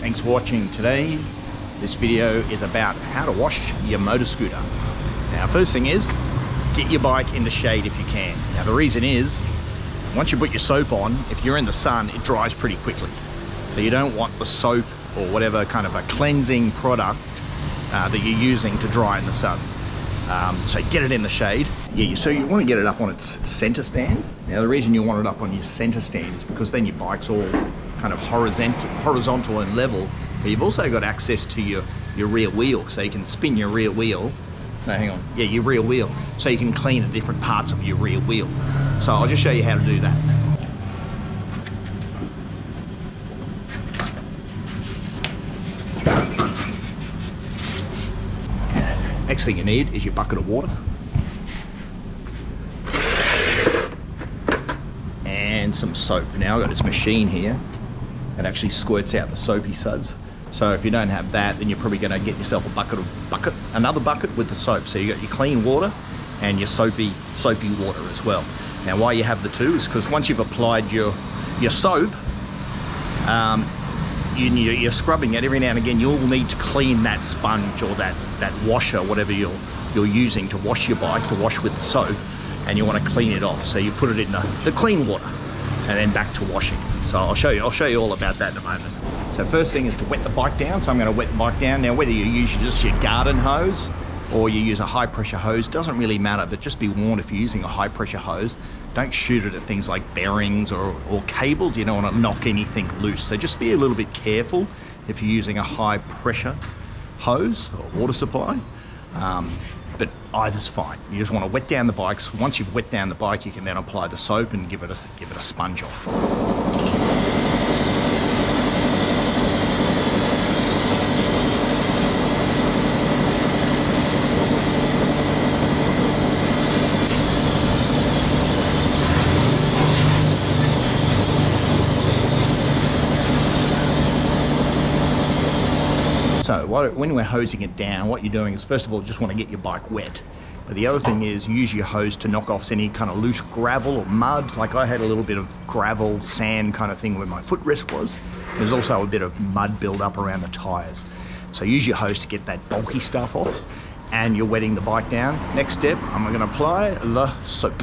Thanks for watching today. This video is about how to wash your motor scooter. Now, first thing is, get your bike in the shade if you can. Now, the reason is, once you put your soap on, if you're in the sun, it dries pretty quickly. So you don't want the soap or whatever kind of a cleansing product uh, that you're using to dry in the sun. Um, so get it in the shade. Yeah, so you want to get it up on its center stand. Now the reason you want it up on your center stand is because then your bike's all kind of horizontal, horizontal and level. But you've also got access to your, your rear wheel, so you can spin your rear wheel. No, hang on. Yeah, your rear wheel. So you can clean the different parts of your rear wheel. So I'll just show you how to do that. Next thing you need is your bucket of water. And some soap. Now I've got this machine here that actually squirts out the soapy suds. So if you don't have that, then you're probably going to get yourself a bucket of bucket, another bucket with the soap. So you got your clean water and your soapy soapy water as well. Now why you have the two is because once you've applied your your soap, um, you, you're scrubbing it every now and again. You'll need to clean that sponge or that that washer, whatever you're you're using to wash your bike to wash with soap, and you want to clean it off. So you put it in the, the clean water, and then back to washing. So I'll show you. I'll show you all about that in a moment. So first thing is to wet the bike down. So I'm going to wet the bike down. Now whether you use just your garden hose or you use a high pressure hose doesn't really matter but just be warned if you're using a high pressure hose don't shoot it at things like bearings or, or cables you don't want to knock anything loose. So just be a little bit careful if you're using a high pressure hose or water supply um, but either's fine. You just want to wet down the bikes. Once you've wet down the bike you can then apply the soap and give it a give it a sponge off So when we're hosing it down, what you're doing is first of all, just want to get your bike wet. But the other thing is use your hose to knock off any kind of loose gravel or mud. Like I had a little bit of gravel, sand kind of thing where my footrest was. There's also a bit of mud build up around the tires. So use your hose to get that bulky stuff off and you're wetting the bike down. Next step, I'm going to apply the soap.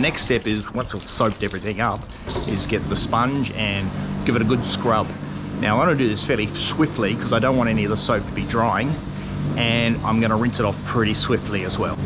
Next step is, once I've soaped everything up, is get the sponge and give it a good scrub. Now I want to do this fairly swiftly because I don't want any of the soap to be drying and I'm going to rinse it off pretty swiftly as well.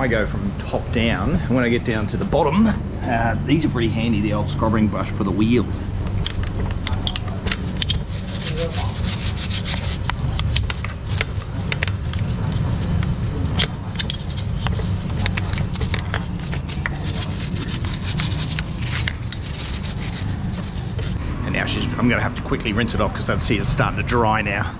I go from top down. And when I get down to the bottom, uh, these are pretty handy, the old scrubbing brush for the wheels. And now she's, I'm gonna have to quickly rinse it off because I see it's starting to dry now.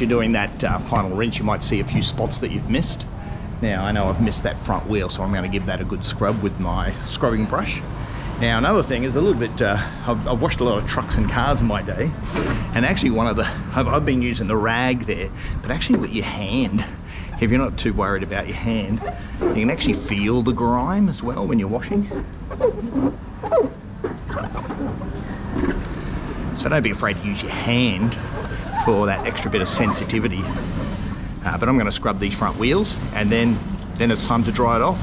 You're doing that uh, final rinse, you might see a few spots that you've missed. Now, I know I've missed that front wheel, so I'm going to give that a good scrub with my scrubbing brush. Now, another thing is a little bit, uh, I've, I've, washed a lot of trucks and cars in my day, and actually one of the, I've, I've been using the rag there, but actually with your hand, if you're not too worried about your hand, you can actually feel the grime as well when you're washing. So don't be afraid to use your hand for that extra bit of sensitivity. Uh, but I'm going to scrub these front wheels and then then it's time to dry it off.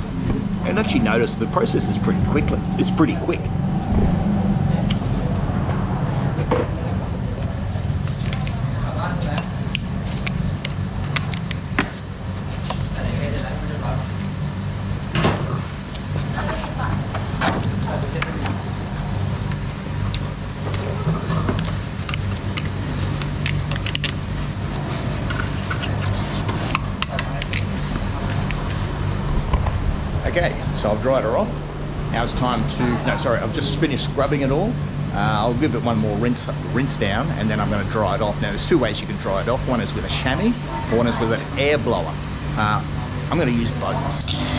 And actually notice the process is pretty quickly. It's pretty quick. Okay, so I've dried her off. Now it's time to, no, sorry, I've just finished scrubbing it all. Uh, I'll give it one more rinse, rinse down and then I'm going to dry it off. Now there's two ways you can dry it off. One is with a chamois, one is with an air blower. Uh, I'm going to use both.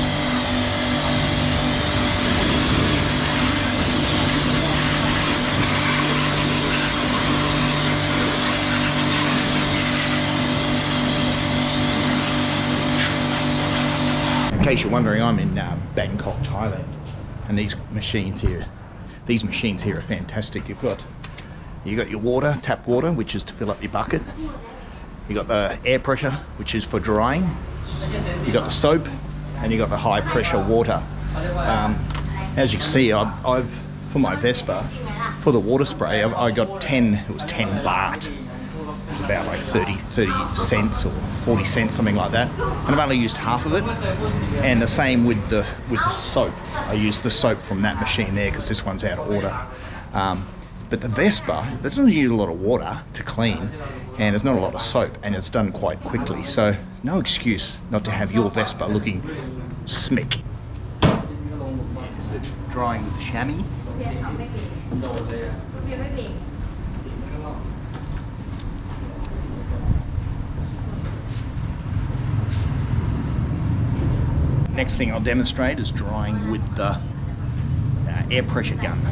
Case you're wondering, I'm in uh, Bangkok, Thailand, and these machines here, these machines here are fantastic. You've got you got your water, tap water, which is to fill up your bucket. You've got the air pressure, which is for drying. You've got the soap, and you've got the high pressure water. Um, as you can see, I've, I've for my Vespa, for the water spray, I, I got 10. It was 10 baht about like 30, 30 cents or 40 cents, something like that. And I've only used half of it. And the same with the with the soap. I used the soap from that machine there because this one's out of order. Um, but the Vespa, that doesn't use a lot of water to clean, and there's not a lot of soap, and it's done quite quickly. So no excuse not to have your Vespa looking smick. Is it drying with the chamois? Next thing I'll demonstrate is drying with the uh, air pressure gun.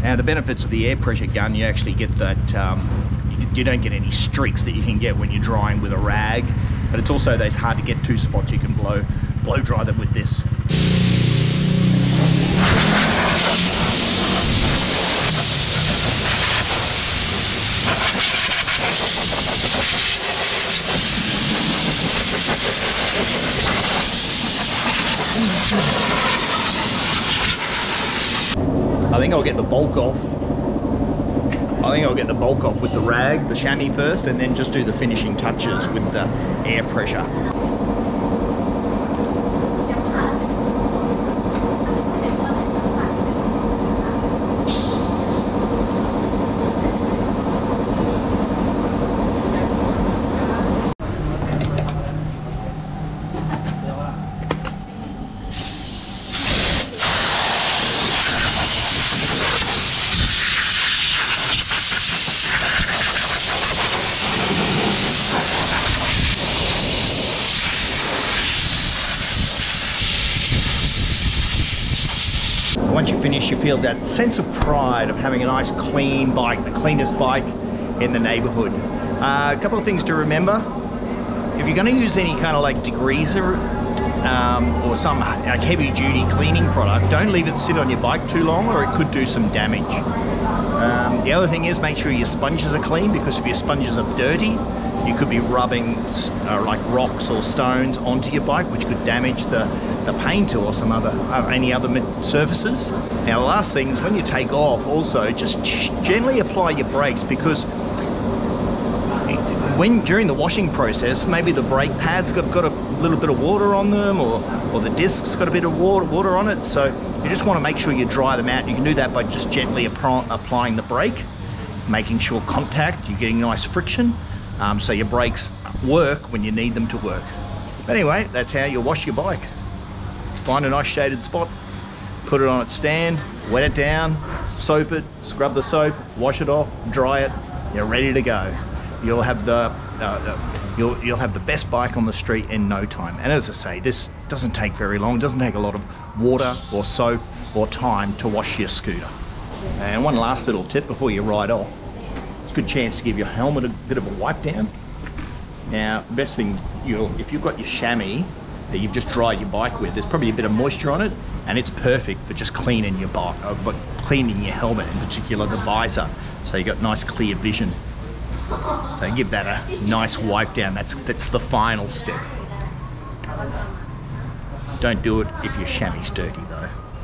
Now the benefits of the air pressure gun, you actually get that, um, you, you don't get any streaks that you can get when you're drying with a rag, but it's also those hard to get to spots you can blow, blow dry them with this. I think I'll get the bulk off. I think I'll get the bulk off with the rag, the chamois first, and then just do the finishing touches with the air pressure. Once you finish, you feel that sense of pride of having a nice clean bike, the cleanest bike in the neighborhood. Uh, a couple of things to remember. If you're going to use any kind of like degreaser um, or some like heavy duty cleaning product, don't leave it sit on your bike too long or it could do some damage. Um, the other thing is make sure your sponges are clean because if your sponges are dirty, you could be rubbing uh, like rocks or stones onto your bike, which could damage the, the paint or some other uh, any other surfaces. Now, the last thing is when you take off, also just gently apply your brakes because when during the washing process, maybe the brake pads got, got a little bit of water on them, or or the discs got a bit of water water on it. So you just want to make sure you dry them out. You can do that by just gently applying the brake, making sure contact, you're getting nice friction um, so your brakes work when you need them to work. But anyway, that's how you wash your bike. Find a nice shaded spot, put it on its stand, wet it down, soap it, scrub the soap, wash it off, dry it, you're ready to go. You'll have the, uh, the you'll, you'll have the best bike on the street in no time. And as I say, this doesn't take very long. It doesn't take a lot of water or soap or time to wash your scooter. And one last little tip before you ride off good chance to give your helmet a bit of a wipe down. Now, best thing, you'll, if you've got your chamois that you've just dried your bike with, there's probably a bit of moisture on it, and it's perfect for just cleaning your bike, uh, but cleaning your helmet, in particular the visor, so you've got nice clear vision. So give that a nice wipe down. That's that's the final step. Don't do it if your chamois dirty though.